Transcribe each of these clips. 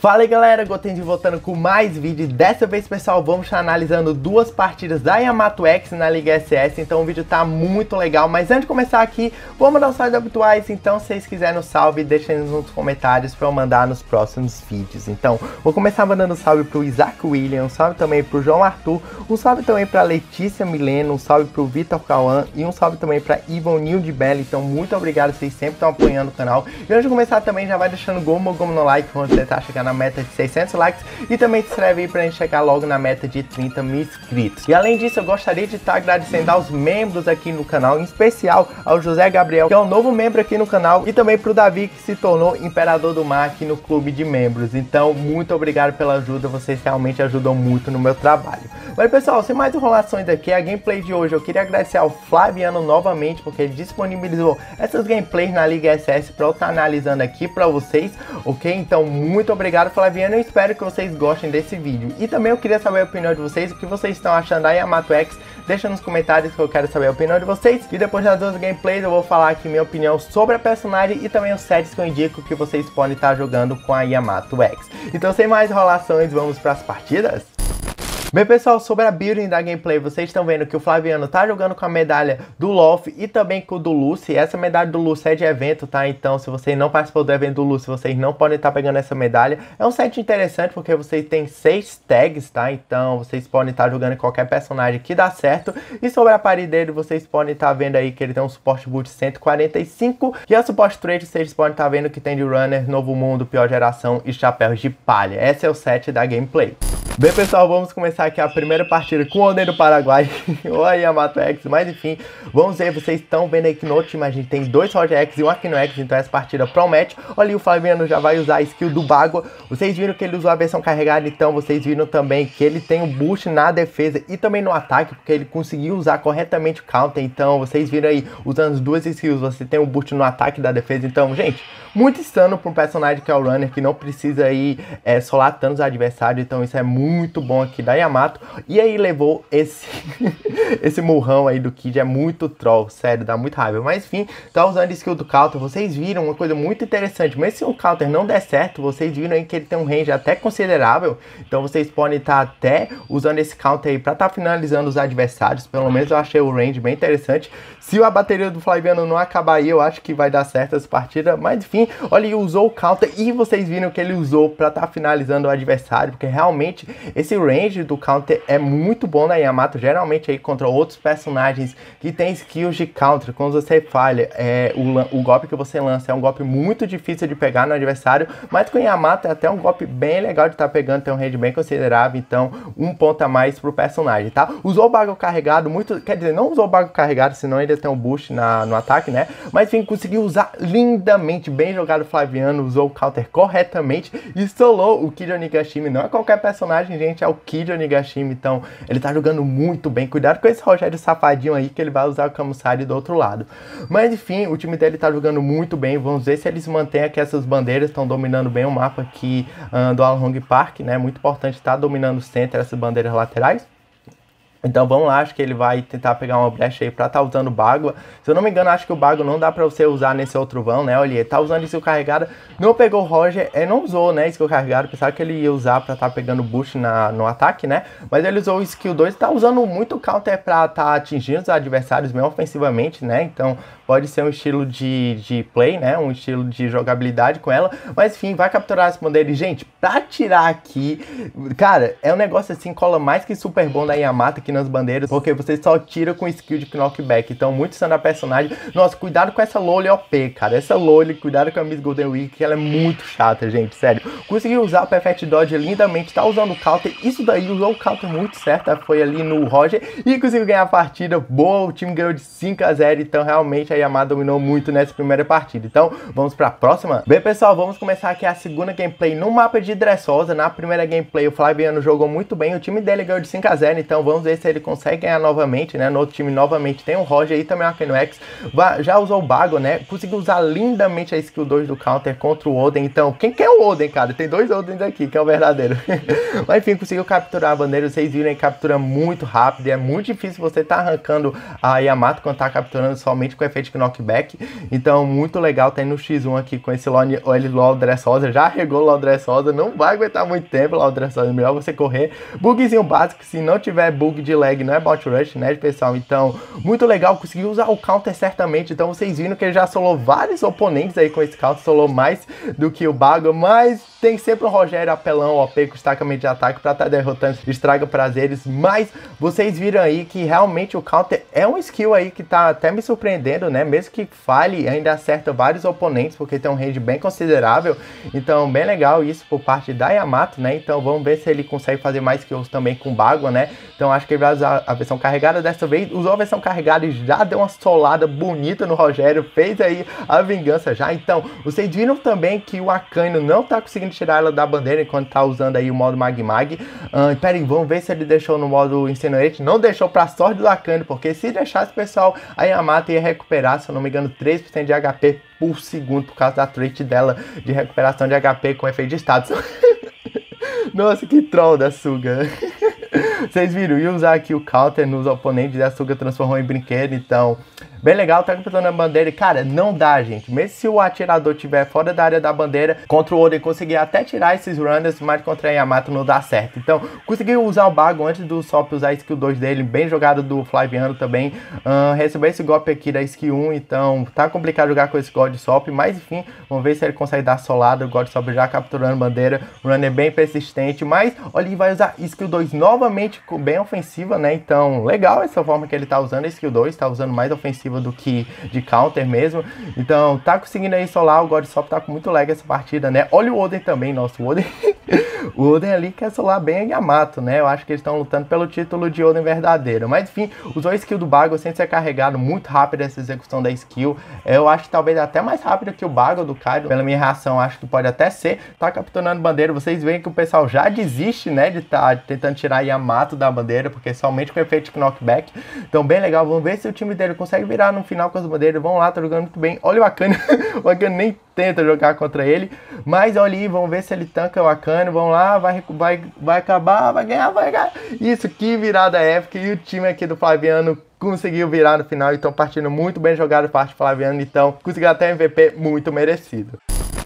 Fala aí galera, Gotenji voltando com mais vídeo. Dessa vez pessoal, vamos estar analisando duas partidas da Yamato X na Liga SS Então o vídeo tá muito legal, mas antes de começar aqui Vamos dar os salve habituais, então se vocês quiserem um salve Deixem nos comentários para eu mandar nos próximos vídeos. Então, vou começar mandando um salve pro Isaac William Um salve também pro João Arthur Um salve também pra Letícia Mileno Um salve pro Vitor Cauã E um salve também pra Ivonil de Bela Então muito obrigado, vocês sempre estão apoiando o canal. E antes de começar também, já vai deixando gomo gomo no like Vamos tentar chegar na na meta de 600 likes e também se inscreve aí pra gente chegar logo na meta de 30 mil inscritos. E além disso, eu gostaria de estar agradecendo aos membros aqui no canal, em especial ao José Gabriel, que é um novo membro aqui no canal, e também pro Davi, que se tornou Imperador do Mar aqui no clube de membros. Então, muito obrigado pela ajuda, vocês realmente ajudam muito no meu trabalho. Mas pessoal, sem mais enrolações aqui, a gameplay de hoje eu queria agradecer ao Flaviano novamente, porque ele disponibilizou essas gameplays na Liga SS para eu estar analisando aqui para vocês, ok? Então, muito obrigado obrigado Flaviano, eu espero que vocês gostem desse vídeo. E também eu queria saber a opinião de vocês, o que vocês estão achando da Yamato X, deixa nos comentários que eu quero saber a opinião de vocês. E depois das duas gameplays eu vou falar aqui minha opinião sobre a personagem e também os sets que eu indico que vocês podem estar jogando com a Yamato X. Então sem mais enrolações, vamos para as partidas? Bem, pessoal, sobre a building da gameplay, vocês estão vendo que o Flaviano tá jogando com a medalha do Loft e também com o do Lucy. Essa medalha do Lucy é de evento, tá? Então, se você não participou do evento do Lucy, vocês não podem estar tá pegando essa medalha. É um set interessante porque você tem seis tags, tá? Então, vocês podem estar tá jogando qualquer personagem que dá certo. E sobre a parede dele, vocês podem estar tá vendo aí que ele tem um suporte boot 145 e a suporte trade, vocês podem estar tá vendo que tem de Runner, Novo Mundo, Pior Geração e Chapéus de Palha. Esse é o set da gameplay. Bem, pessoal, vamos começar aqui a primeira partida com o Oden do Paraguai. Oi, Yamato X, mas enfim, vamos ver, vocês estão vendo aí que no time a gente tem dois Roger X e um Aquino X, então essa partida promete. Olha, o Flaviano já vai usar a skill do Bago. Vocês viram que ele usou a versão carregada, então vocês viram também que ele tem um boost na defesa e também no ataque, porque ele conseguiu usar corretamente o counter. Então, vocês viram aí, usando as duas skills, você tem um boost no ataque da defesa. Então, gente, muito insano para um personagem que é o Runner, que não precisa aí é, solar tantos adversários. Então, isso é muito muito bom aqui da Yamato. E aí levou esse esse murrão aí do Kid, é muito troll, sério, dá muito raiva. Mas enfim, tá usando skill do counter, vocês viram uma coisa muito interessante. Mas se o counter não der certo, vocês viram aí que ele tem um range até considerável. Então vocês podem estar tá até usando esse counter aí pra estar tá finalizando os adversários. Pelo menos eu achei o range bem interessante. Se a bateria do Flaviano não acabar aí, eu acho que vai dar certo essa partida. Mas enfim, olha, ele usou o counter e vocês viram que ele usou pra estar tá finalizando o adversário. Porque realmente esse range do counter é muito bom na Yamato, geralmente aí contra outros personagens que tem skills de counter. Quando você falha, é, o, o golpe que você lança é um golpe muito difícil de pegar no adversário, mas com Yamato é até um golpe bem legal de estar tá pegando, tem um range bem considerável, então um ponto a mais pro personagem, tá? Usou o bago carregado, muito, quer dizer, não usou o bago carregado, senão ele tem um boost na, no ataque, né? Mas enfim, conseguiu usar lindamente, bem jogado Flaviano, usou o counter corretamente e solou o Kid Onigashimi. Não é qualquer personagem, gente, é o Kid Onigashimi, então ele tá jogando muito bem. Cuidado com esse Rogério safadinho aí que ele vai usar o Kamusari do outro lado. Mas enfim, o time dele tá jogando muito bem. Vamos ver se eles mantêm aqui essas bandeiras, estão dominando bem o mapa aqui uh, do Alhong Park, né? Muito importante estar tá dominando o centro, essas bandeiras laterais. Então vamos lá, acho que ele vai tentar pegar uma brecha aí pra tá usando Bagua. Se eu não me engano, acho que o Bago não dá pra você usar nesse outro vão, né? Olha, ele tá usando skill carregada, não pegou o Roger, ele não usou, né, skill carregada, pensava que ele ia usar pra tá pegando boost na, no ataque, né? Mas ele usou o skill 2 e tá usando muito counter pra tá atingindo os adversários bem ofensivamente, né? Então pode ser um estilo de, de play, né? Um estilo de jogabilidade com ela. Mas enfim, vai capturar as bandeiras. Gente, pra tirar aqui, cara, é um negócio assim, cola mais que super bom da Yamato aqui nas bandeiras, porque você só tira com skill de knockback. Então, muito sendo a personagem. Nossa, cuidado com essa Loli OP, cara. Essa Loli, cuidado com a Miss Golden Week, que ela é muito chata, gente, sério. Conseguiu usar o Perfect Dodge lindamente, tá usando o counter. Isso daí usou o counter muito certo, tá? foi ali no Roger e conseguiu ganhar a partida. Boa, o time ganhou de 5 a 0 então realmente a Yamato dominou muito nessa primeira partida. Então, vamos para a próxima? Bem, pessoal, vamos começar aqui a segunda gameplay no mapa de Dressosa. Na primeira gameplay, o Flaviano jogou muito bem, o time dele ganhou de 5 a 0 então vamos ver se ele consegue ganhar novamente, né? No outro time, novamente, tem o Roger e também o Arcano X. Já usou o Bago, né? Conseguiu usar lindamente a skill 2 do counter contra o Oden. Então, quem que é o Oden, cara? Tem dois Odens aqui, que é o verdadeiro. Mas, enfim, conseguiu capturar a bandeira. Vocês viram, captura muito rápido. E é muito difícil você tá arrancando a Yamato quando tá capturando somente com efeito efeito knockback. Então, muito legal, tem no X1 aqui com esse LOL Dressrosa, já regou o LOL Dressrosa, não vai aguentar muito tempo LOL Dressrosa, melhor você correr. Bugzinho básico, se não tiver bug de lag, não é bot rush, né, pessoal? Então, muito legal, conseguiu usar o counter certamente, então vocês viram que ele já solou vários oponentes aí com esse counter, solou mais do que o Bago, mas tem sempre o Rogério apelão, OP com estacamento de ataque para estar tá derrotando estraga prazeres, mas vocês viram aí que realmente o counter é um skill aí que tá até me surpreendendo, né? Mesmo que falhe, ainda acerta vários oponentes, porque tem um range bem considerável. Então, bem legal isso por parte da Yamato, né? Então, vamos ver se ele consegue fazer mais kills também com Bagua, né? Então, acho que ele vai usar a versão carregada dessa vez. Usou a versão carregada e já deu uma solada bonita no Rogério, fez aí a vingança já. Então, vocês viram também que o Akaino não tá conseguindo tirar ela da bandeira enquanto tá usando aí o modo Mag Mag. Uh, peraí, vamos ver se ele deixou no modo Incinerate. Não deixou pra sorte do Akane, porque se deixasse, pessoal, a Yamato ia recuperar, se eu não me engano, 3% de HP por segundo por causa da trait dela de recuperação de HP com efeito de status. Nossa, que troll da Suga. Vocês viram, ia usar aqui o counter nos oponentes da Suga transformou em brinquedo, então Bem legal, tá completando a bandeira cara, não dá, gente. Mesmo se o atirador estiver fora da área da bandeira, contra o Oden conseguir até tirar esses runners, mas contra a Yamato não dá certo. Então, conseguiu usar o Bago antes do Sop usar a skill 2 dele, bem jogado do Flaviano também. Uh, recebeu esse golpe aqui da skill 1, então tá complicado jogar com esse God Sop, mas enfim, vamos ver se ele consegue dar solado. O God Sop já capturando bandeira, o runner bem persistente, mas olha, ele vai usar skill 2 novamente, bem ofensiva, né? Então, legal essa forma que ele tá usando a skill 2, tá usando mais ofensiva do que de counter mesmo. Então, tá conseguindo aí solar, o Godsop tá com muito lag essa partida, né? Olha o Oden também, nosso Oden. o Oden ali quer solar bem a Yamato, né? Eu acho que eles estão lutando pelo título de Oden verdadeiro. Mas enfim, usou a skill do Bago sem ser carregado, muito rápido essa execução da skill. Eu acho que talvez até mais rápido que o Bago do Kaido. Pela minha reação, acho que pode até ser. Tá capturando bandeira. Vocês veem que o pessoal já desiste, né? De estar tá tentando tirar Yamato da bandeira, porque somente com efeito de knockback. Então, bem legal. Vamos ver se o time dele consegue virar no final com as bandeiras. Vão lá, tá jogando muito bem. Olha o Akane. o Akane nem tenta jogar contra ele. Mas olha aí, vamos ver se ele tanca o Akane. Vamos lá, vai, vai, vai acabar, vai ganhar, vai ganhar. Isso, que virada épica. E o time aqui do Flaviano conseguiu virar no final. Então, partindo muito bem jogado parte Flaviano. Então, conseguiu até MVP muito merecido.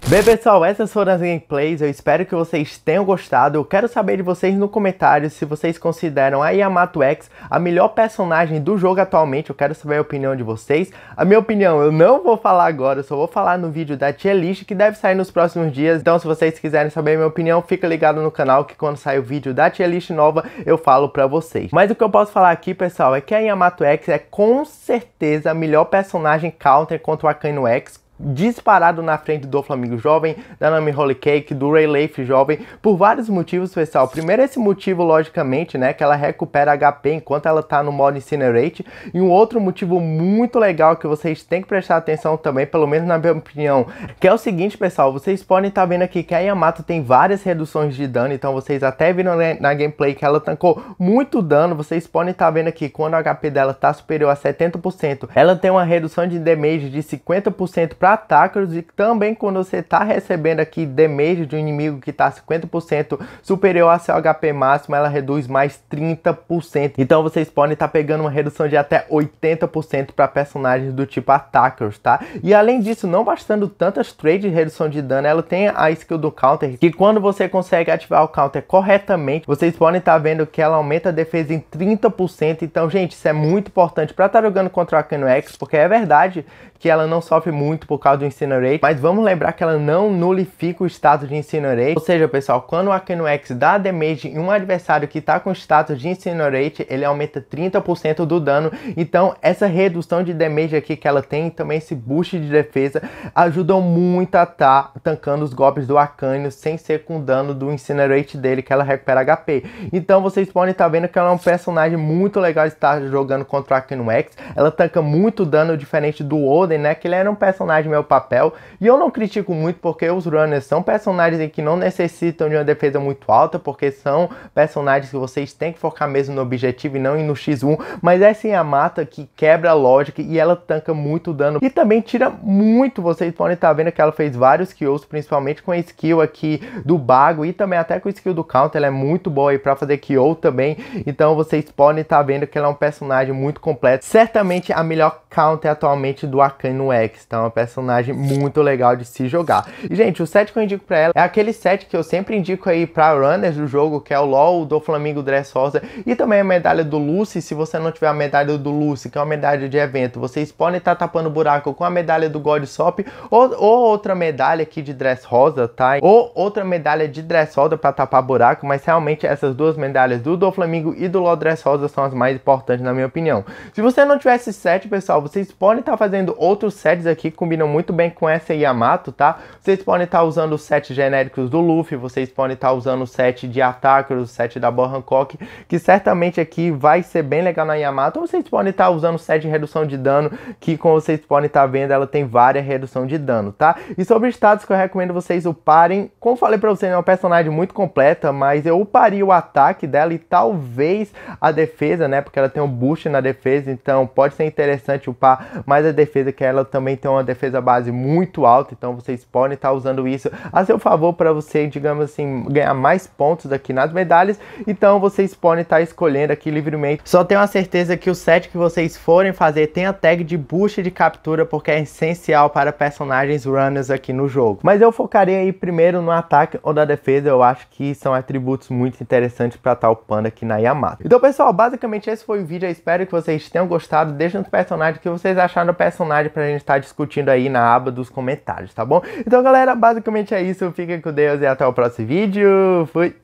Bem pessoal, essas foram as gameplays, eu espero que vocês tenham gostado, eu quero saber de vocês no comentário se vocês consideram a Yamato X a melhor personagem do jogo atualmente, eu quero saber a opinião de vocês. A minha opinião eu não vou falar agora, eu só vou falar no vídeo da tier list que deve sair nos próximos dias, então se vocês quiserem saber a minha opinião, fica ligado no canal que quando sair o vídeo da tier list nova eu falo pra vocês. Mas o que eu posso falar aqui pessoal é que a Yamato X é com certeza a melhor personagem counter contra o Akainu X, disparado na frente do Flamengo Jovem, da Nami Holy Cake, do Ray Leif Jovem, por vários motivos, pessoal. Primeiro esse motivo, logicamente, né, que ela recupera HP enquanto ela tá no modo Incinerate, e um outro motivo muito legal que vocês têm que prestar atenção também, pelo menos na minha opinião, que é o seguinte, pessoal, vocês podem estar tá vendo aqui que a Yamato tem várias reduções de dano, então vocês até viram na gameplay que ela tancou muito dano, vocês podem estar tá vendo aqui quando o HP dela tá superior a 70%, ela tem uma redução de damage de 50% para ataques e também quando você está recebendo aqui damage de um inimigo que está 50% superior a seu HP máximo, ela reduz mais 30%. Então vocês podem estar tá pegando uma redução de até 80% para personagens do tipo attackers, tá? E além disso, não bastando tantas trades de redução de dano, ela tem a skill do counter, que quando você consegue ativar o counter corretamente, vocês podem estar tá vendo que ela aumenta a defesa em 30%. Então, gente, isso é muito importante para estar tá jogando contra o Akano X, porque é verdade que ela não sofre muito por causa do Incinerate, mas vamos lembrar que ela não nulifica o status de Incinerate, ou seja, pessoal, quando o Akeno X dá damage em um adversário que está com status de Incinerate, ele aumenta 30% do dano, então essa redução de damage aqui que ela tem, também esse boost de defesa, ajudam muito a tá tancando os golpes do Arcanio sem ser com dano do Incinerate dele, que ela recupera HP. Então vocês podem estar tá vendo que ela é um personagem muito legal de estar jogando contra o Akeno X, ela tanca muito dano diferente do Oden, né, que ele era um personagem meu papel. E eu não critico muito porque os runners são personagens que não necessitam de uma defesa muito alta, porque são personagens que vocês têm que focar mesmo no objetivo e não no X1. Mas essa Yamato que quebra a lógica e ela tanca muito dano. E também tira muito, vocês podem estar tá vendo que ela fez vários kills, principalmente com a skill aqui do Bago e também até com a skill do Counter. Ela é muito boa aí pra fazer kill também. Então vocês podem estar tá vendo que ela é um personagem muito completo. Certamente a melhor counter atualmente do Akane no X. Então é uma personagem muito legal de se jogar. E, gente, o set que eu indico pra ela é aquele set que eu sempre indico aí pra runners do jogo, que é o LoL do Flamengo Dressrosa e também a medalha do Lucy. Se você não tiver a medalha do Lucy, que é uma medalha de evento, vocês podem estar tá tapando buraco com a medalha do God Sop ou, ou outra medalha aqui de Dress Rosa, tá? Ou outra medalha de Dress Rosa pra tapar buraco, mas realmente essas duas medalhas do do Flamengo e do LoL Dress Rosa são as mais importantes na minha opinião. Se você não tiver esse set, pessoal, vocês podem estar tá fazendo outros sets aqui que combinam muito bem com essa Yamato, tá? Vocês podem estar tá usando os sets genéricos do Luffy, vocês podem estar tá usando o set de Attacker, o set da Boa Hancock, que certamente aqui vai ser bem legal na Yamato. Ou vocês podem estar tá usando o set de redução de dano, que como vocês podem estar tá vendo, ela tem várias redução de dano, tá? E sobre status que eu recomendo vocês uparem, como falei pra vocês, é uma personagem muito completa, mas eu uparia o ataque dela e talvez a defesa, né? Porque ela tem um boost na defesa, então pode ser interessante upar mais a defesa, que ela também tem uma defesa base muito alta, então vocês podem estar usando isso a seu favor para você, digamos assim, ganhar mais pontos aqui nas medalhas. Então vocês podem estar escolhendo aqui livremente. Só tenho a certeza que o set que vocês forem fazer tem a tag de boost de captura, porque é essencial para personagens runners aqui no jogo. Mas eu focaria aí primeiro no ataque ou da defesa, eu acho que são atributos muito interessantes para estar upando aqui na Yamato. Então pessoal, basicamente esse foi o vídeo, eu espero que vocês tenham gostado, deixem nos personagens que vocês acharam do personagem pra gente estar discutindo aí na aba dos comentários, tá bom? Então galera, basicamente é isso, fiquem com Deus e até o próximo vídeo, fui!